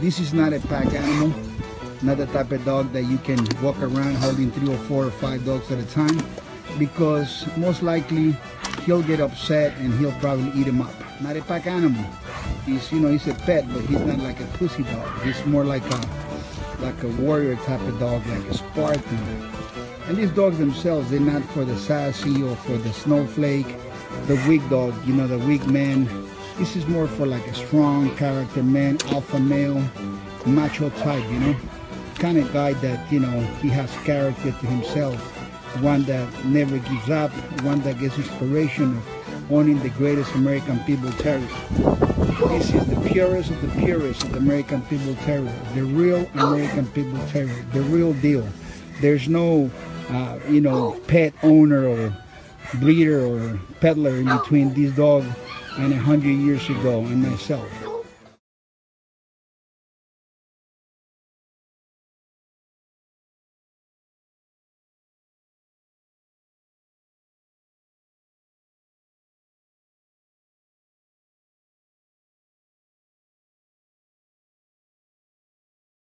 this is not a pack animal, not the type of dog that you can walk around holding three or four or five dogs at a time, because most likely he'll get upset and he'll probably eat him up. Not a pack animal. He's, you know, he's a pet, but he's not like a pussy dog. He's more like a, like a warrior type of dog, like a Spartan. And these dogs themselves, they're not for the sassy or for the snowflake, the weak dog, you know, the weak man. This is more for like a strong character man, alpha male, macho type, you know. Kind of guy that, you know, he has character to himself. One that never gives up, one that gets inspiration of owning the greatest American Pit Bull Terrier. This is the purest of the purest of the American Pit Bull Terrier, the real American Pit Bull Terrier, the real deal. There's no, uh, you know, pet owner or breeder or peddler in between these dog and a hundred years ago and myself.